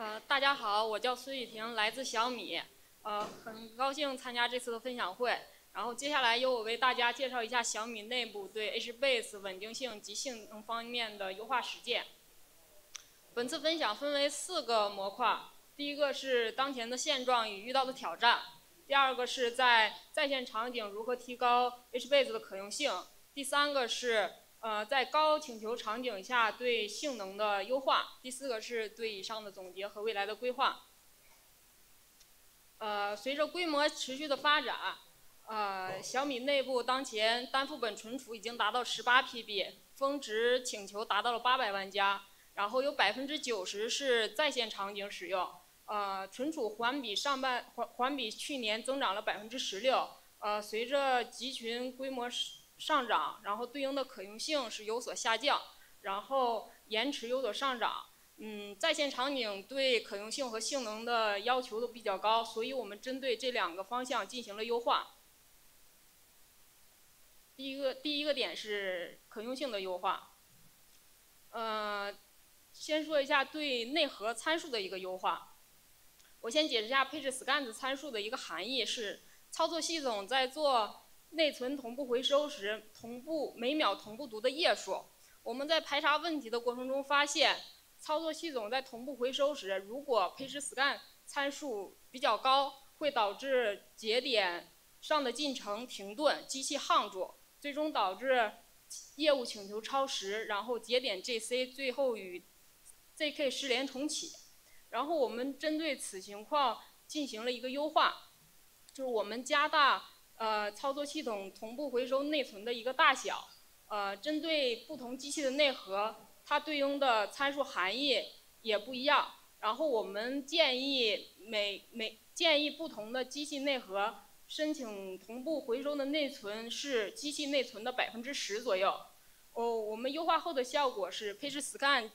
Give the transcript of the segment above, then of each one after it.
呃，大家好，我叫孙雨婷，来自小米，呃，很高兴参加这次的分享会。然后接下来由我为大家介绍一下小米内部对 HBase 稳定性及性能方面的优化实践。本次分享分为四个模块，第一个是当前的现状与遇到的挑战，第二个是在在线场景如何提高 HBase 的可用性，第三个是。呃，在高请求场景下对性能的优化。第四个是对以上的总结和未来的规划。呃，随着规模持续的发展，呃，小米内部当前单副本存储已经达到十八 PB，峰值请求达到了八百万加，然后有百分之九十是在线场景使用。呃，存储环比上半环环比去年增长了百分之十六。呃，随着集群规模是上涨，然后对应的可用性是有所下降，然后延迟有所上涨。嗯，在线场景对可用性和性能的要求都比较高，所以我们针对这两个方向进行了优化。第一个第一个点是可用性的优化。呃，先说一下对内核参数的一个优化。我先解释一下配置 scan 参数的一个含义是，操作系统在做。内存同步回收时，同步每秒同步读的页数。我们在排查问题的过程中发现，操作系统在同步回收时，如果 PageScan 参数比较高，会导致节点上的进程停顿，机器夯住，最终导致业务请求超时，然后节点 GC 最后与 ZK 失联重启。然后我们针对此情况进行了一个优化，就是我们加大。呃，操作系统同步回收内存的一个大小，呃，针对不同机器的内核，它对应的参数含义也不一样。然后我们建议每每建议不同的机器内核申请同步回收的内存是机器内存的百分之十左右。哦，我们优化后的效果是 PageScan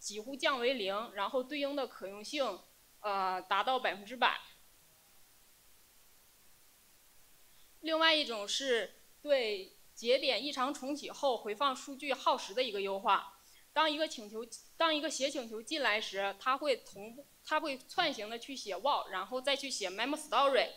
几乎降为零，然后对应的可用性呃达到百分之百。另外一种是对节点异常重启后回放数据耗时的一个优化。当一个请求，当一个写请求进来时，它会同步，它会串行的去写 WAL，然后再去写 memstory。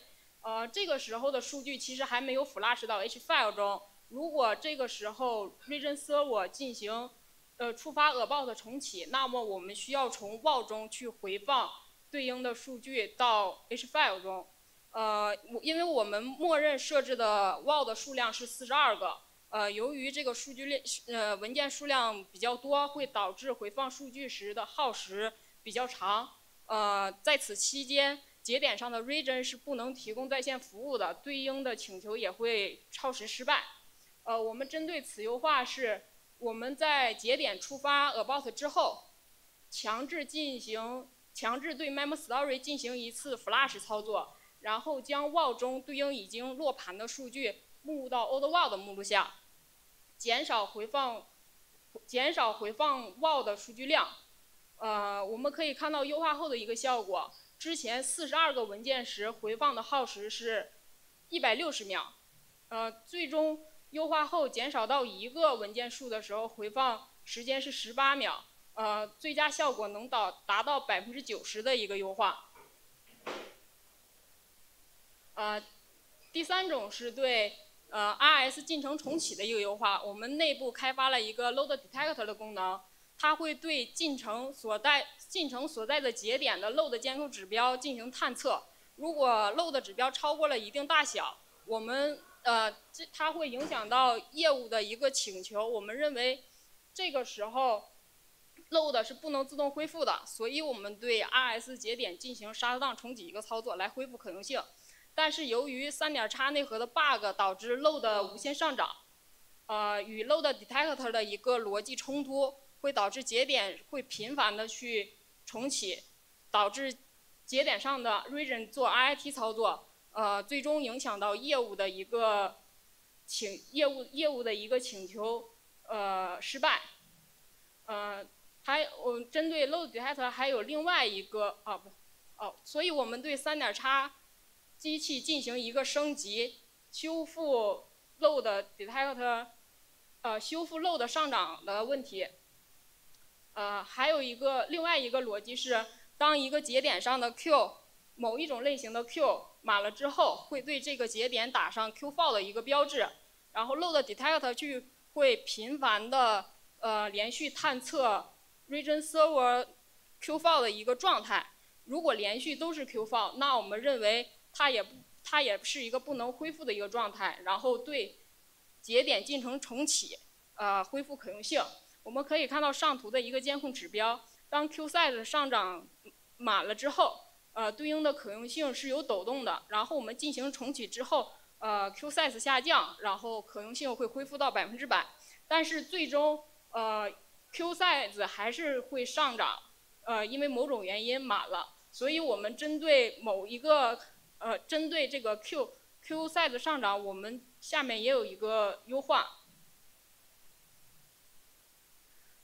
呃，这个时候的数据其实还没有 flash 到 H file 中。如果这个时候 region server 进行呃触发 about 重启，那么我们需要从 WAL 中去回放对应的数据到 H file 中。呃，因为我们默认设置的 wall 的数量是四十二个，呃，由于这个数据链呃文件数量比较多，会导致回放数据时的耗时比较长。呃，在此期间，节点上的 region 是不能提供在线服务的，对应的请求也会超时失败。呃，我们针对此优化是，我们在节点触发 about 之后，强制进行强制对 memo story 进行一次 flash 操作。然后将 WAL 中对应已经落盘的数据目录到 Old WAL 的目录下，减少回放，减少回放 WAL 的数据量。呃，我们可以看到优化后的一个效果，之前四十二个文件时回放的耗时是一百六十秒，呃，最终优化后减少到一个文件数的时候回放时间是十八秒，呃，最佳效果能导达到百分之九十的一个优化。呃，第三种是对呃 RS 进程重启的一个优化。我们内部开发了一个 Load Detector 的功能，它会对进程所在进程所在的节点的 Load 监控指标进行探测。如果 Load 指标超过了一定大小，我们呃这它会影响到业务的一个请求。我们认为这个时候 Load 是不能自动恢复的，所以我们对 RS 节点进行杀档重启一个操作来恢复可用性。但是由于三点叉内核的 bug 导致 load 无限上涨，呃，与 load detector 的一个逻辑冲突，会导致节点会频繁的去重启，导致节点上的 region 做 RIT 操作，呃，最终影响到业务的一个请业务业务的一个请求，呃，失败。呃，还我针对 load detector 还有另外一个啊不，哦，所以我们对三点叉。机器进行一个升级，修复 load detector，呃，修复 load 上涨的问题。呃，还有一个另外一个逻辑是，当一个节点上的 Q 某一种类型的 Q 满了之后，会对这个节点打上 Q_FALL 的一个标志，然后 load detect 去会频繁的呃连续探测 region server Q_FALL 的一个状态。如果连续都是 Q_FALL，那我们认为它也它也是一个不能恢复的一个状态，然后对节点进程重启，呃恢复可用性。我们可以看到上图的一个监控指标，当 Q size 上涨满了之后，呃，对应的可用性是有抖动的。然后我们进行重启之后，呃，Q size 下降，然后可用性会恢复到百分之百。但是最终，呃，Q size 还是会上涨，呃，因为某种原因满了。所以我们针对某一个，呃，针对这个 Q Q size 上涨，我们下面也有一个优化。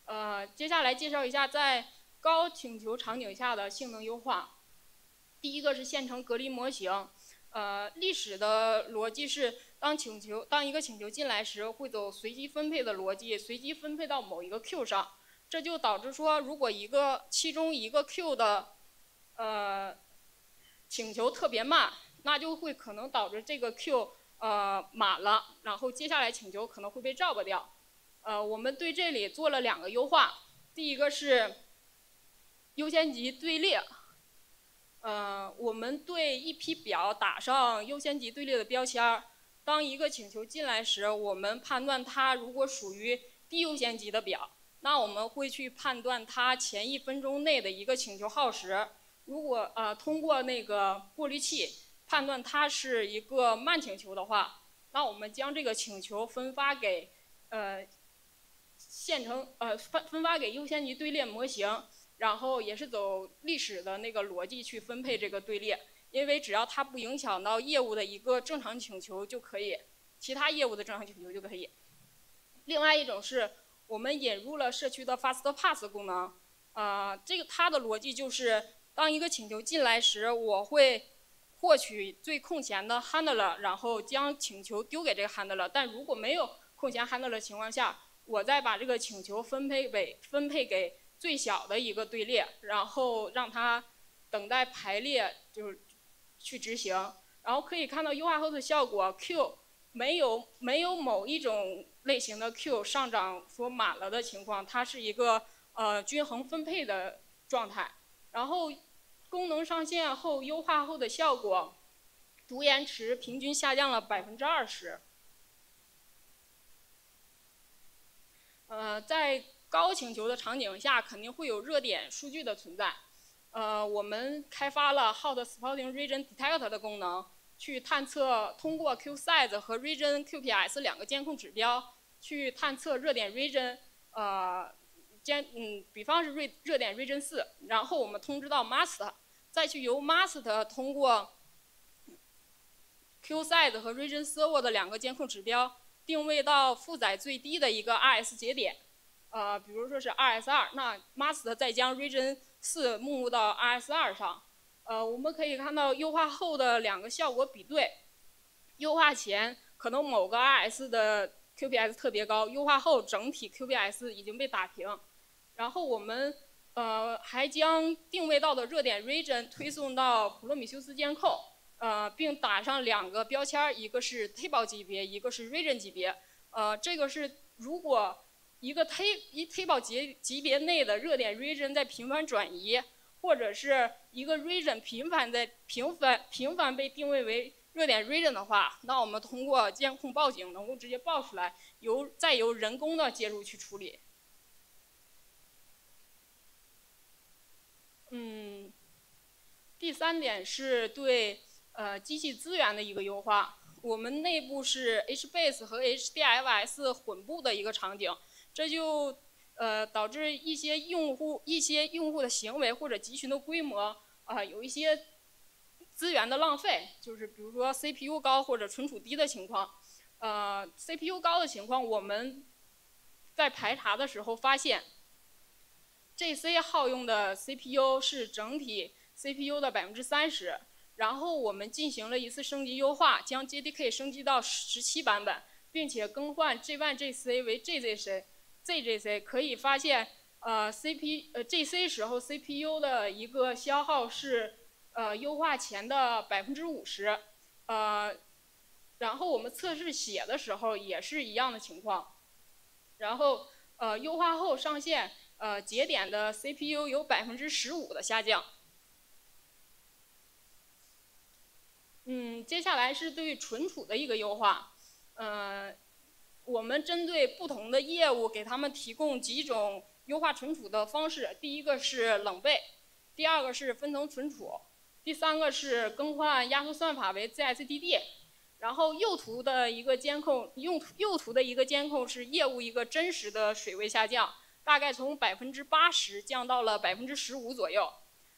呃，接下来介绍一下在高请求场景下的性能优化。第一个是线程隔离模型。呃，历史的逻辑是，当请求当一个请求进来时，会走随机分配的逻辑，随机分配到某一个 Q 上。这就导致说，如果一个其中一个 Q 的呃请求特别慢，那就会可能导致这个 Q 呃满了，然后接下来请求可能会被 drop 掉。呃，我们对这里做了两个优化。第一个是优先级队列。呃，我们对一批表打上优先级队列的标签儿。当一个请求进来时，我们判断它如果属于低优先级的表，那我们会去判断它前一分钟内的一个请求耗时。如果呃通过那个过滤器判断它是一个慢请求的话，那我们将这个请求分发给呃。线程呃分分发给优先级队列模型，然后也是走历史的那个逻辑去分配这个队列，因为只要它不影响到业务的一个正常请求就可以，其他业务的正常请求就可以。另外一种是我们引入了社区的 Fast Pass 功能，啊，这个它的逻辑就是当一个请求进来时，我会获取最空闲的 Handler，然后将请求丢给这个 Handler，但如果没有空闲 Handler 的情况下。我再把这个请求分配给分配给最小的一个队列，然后让它等待排列，就是去执行。然后可以看到优化后的效果，Q 没有没有某一种类型的 Q 上涨说满了的情况，它是一个呃均衡分配的状态。然后功能上线后优化后的效果，读延迟平均下降了百分之二十。呃，在高请求的场景下，肯定会有热点数据的存在。呃，我们开发了 Hot Spotting Region Detect 的功能，去探测通过 Q Size 和 Region QPS 两个监控指标，去探测热点 Region，呃，监嗯，比方是热热点 Region 四，然后我们通知到 Master，再去由 Master 通过 Q Size 和 Region Server 的两个监控指标。定位到负载最低的一个 RS 节点，呃，比如说是 RS 二，那 Master 再将 Region 四目录到 RS 二上，呃，我们可以看到优化后的两个效果比对，优化前可能某个 RS 的 QPS 特别高，优化后整体 QPS 已经被打平，然后我们呃还将定位到的热点 Region 推送到普罗米修斯监控。呃，并打上两个标签儿，一个是 table 级别，一个是 region 级别。呃，这个是如果一个 t 一 table 级级别内的热点 region 在频繁转移，或者是一个 region 频繁在频繁频繁被定位为热点 region 的话，那我们通过监控报警能够直接报出来，由再由人工的介入去处理。嗯，第三点是对。呃，机器资源的一个优化，我们内部是 HBase 和 HDFS 混布的一个场景，这就呃导致一些用户一些用户的行为或者集群的规模啊有一些资源的浪费，就是比如说 CPU 高或者存储低的情况，呃 CPU 高的情况，我们在排查的时候发现，GC 耗用的 CPU 是整体 CPU 的百分之三十。然后我们进行了一次升级优化，将 JDK 升级到十七版本，并且更换 G1GC 为 GZC，ZGC 可以发现呃，CP 呃 GC 时候 CPU 的一个消耗是呃优化前的百分之五十，呃，然后我们测试写的时候也是一样的情况，然后呃优化后上线，呃节点的 CPU 有百分之十五的下降。嗯，接下来是对存储的一个优化，呃，我们针对不同的业务给他们提供几种优化存储的方式。第一个是冷备，第二个是分层存储，第三个是更换压缩算法为 ZSDD。然后右图的一个监控，用右图的一个监控是业务一个真实的水位下降，大概从百分之八十降到了百分之十五左右。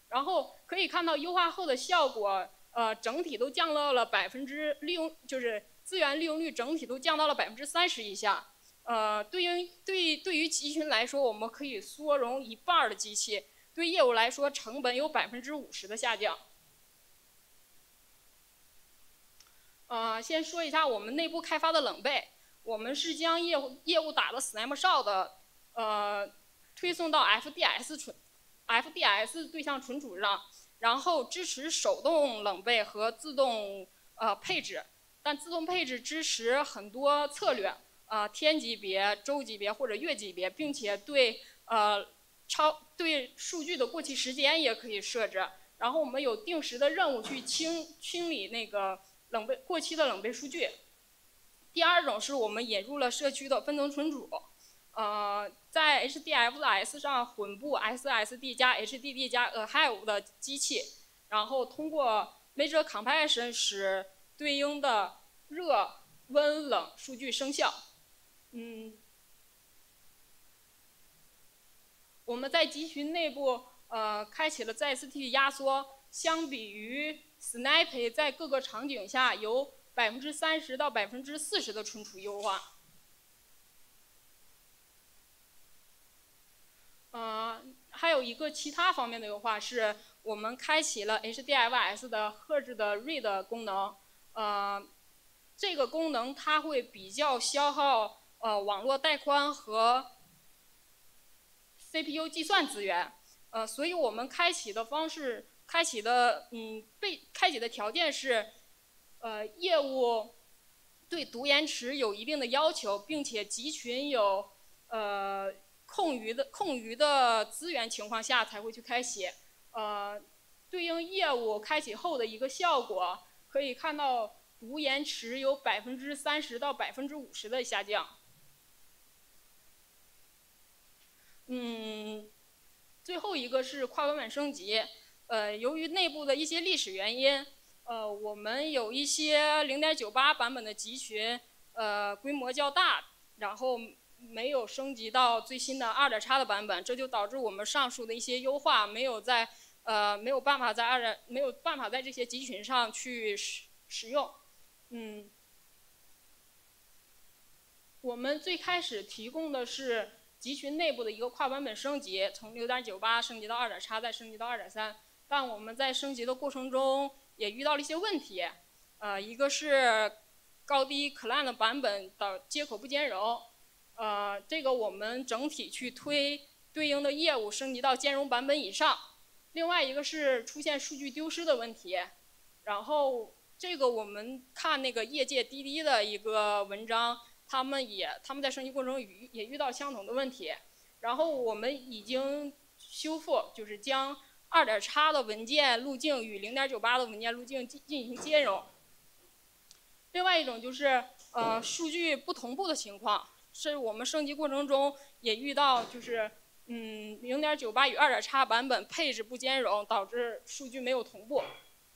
然后可以看到优化后的效果。呃，整体都降到了百分之利用，就是资源利用率整体都降到了百分之三十以下。呃，对应对对于集群来说，我们可以缩容一半的机器，对业务来说成本有百分之五十的下降。呃，先说一下我们内部开发的冷备，我们是将业务业务打的 snapshot 的，呃，推送到 FDS 存，FDS 对象存储上。然后支持手动冷备和自动呃配置，但自动配置支持很多策略，呃天级别、周级别或者月级别，并且对呃超对数据的过期时间也可以设置。然后我们有定时的任务去清清理那个冷备过期的冷备数据。第二种是我们引入了社区的分层存储。呃，在 HDFS 上混布 SSD 加 HDD 加 a h a v e 的机器，然后通过 Major Compression 使对应的热、温、冷数据生效。嗯，我们在集群内部呃开启了 ZST 压缩，相比于 Snappy 在各个场景下有百分之三十到百分之四十的存储优化。呃，还有一个其他方面的优化是，我们开启了 HDFS 的赫兹的 Read 功能。呃，这个功能它会比较消耗呃网络带宽和 CPU 计算资源。呃，所以我们开启的方式，开启的嗯被开启的条件是，呃业务对读延迟有一定的要求，并且集群有呃。空余的空余的资源情况下才会去开启，呃，对应业务开启后的一个效果，可以看到读延迟有百分之三十到百分之五十的下降。嗯，最后一个是跨版本升级，呃，由于内部的一些历史原因，呃，我们有一些零点九八版本的集群，呃，规模较大，然后。没有升级到最新的二点叉的版本，这就导致我们上述的一些优化没有在呃没有办法在二点没有办法在这些集群上去使使用。嗯，我们最开始提供的是集群内部的一个跨版本升级，从六点九八升级到二点叉，再升级到二点三。但我们在升级的过程中也遇到了一些问题，呃，一个是高低 client 版本的接口不兼容。呃，这个我们整体去推对应的业务升级到兼容版本以上。另外一个是出现数据丢失的问题，然后这个我们看那个业界滴滴的一个文章，他们也他们在升级过程中也遇到相同的问题。然后我们已经修复，就是将二点叉的文件路径与零点九八的文件路径进进行兼容。另外一种就是呃数据不同步的情况。是我们升级过程中也遇到，就是嗯，零点九八与二点叉版本配置不兼容，导致数据没有同步。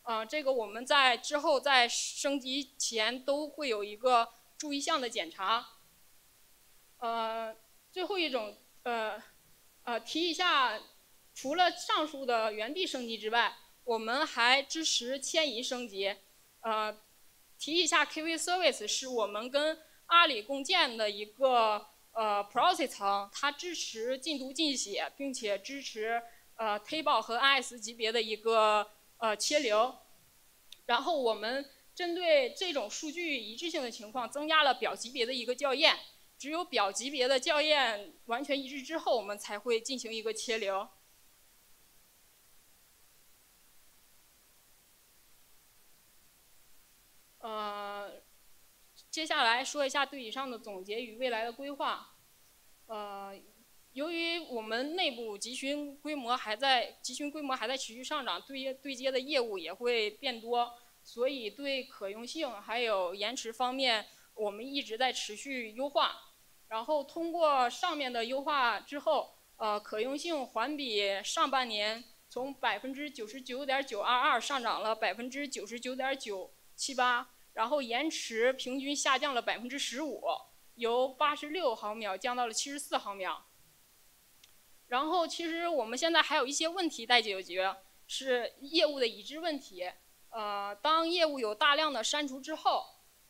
啊，这个我们在之后在升级前都会有一个注意项的检查。呃，最后一种呃呃提一下，除了上述的原地升级之外，我们还支持迁移升级。呃，提一下 KV Service 是我们跟阿里共建的一个呃 process 层，它支持进读进写，并且支持呃 table 和 IS 级别的一个呃切流。然后我们针对这种数据一致性的情况，增加了表级别的一个校验，只有表级别的校验完全一致之后，我们才会进行一个切流。呃，接下来说一下对以上的总结与未来的规划。呃，由于我们内部集群规模还在集群规模还在持续上涨，对接对接的业务也会变多，所以对可用性还有延迟方面，我们一直在持续优化。然后通过上面的优化之后，呃，可用性环比上半年从百分之九十九点九二二上涨了百分之九十九点九七八。然后延迟平均下降了百分之十五，由八十六毫秒降到了七十四毫秒。然后其实我们现在还有一些问题待解决，是业务的已知问题。呃，当业务有大量的删除之后，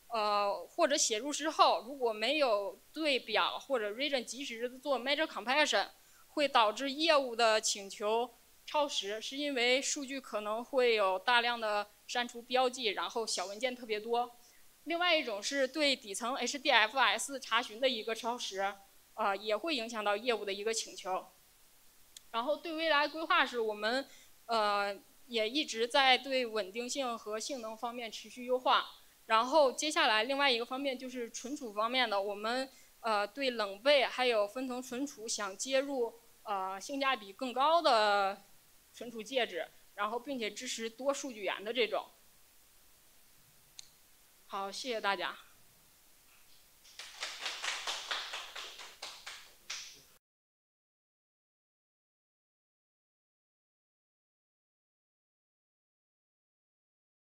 呃或者写入之后，如果没有对表或者 region 及时做 major compression，会导致业务的请求超时，是因为数据可能会有大量的。删除标记，然后小文件特别多。另外一种是对底层 HDFS 查询的一个超时，呃，也会影响到业务的一个请求。然后对未来规划是我们呃也一直在对稳定性和性能方面持续优化。然后接下来另外一个方面就是存储方面的，我们呃对冷备还有分层存储想接入呃性价比更高的存储介质。然后，并且支持多数据源的这种。好，谢谢大家。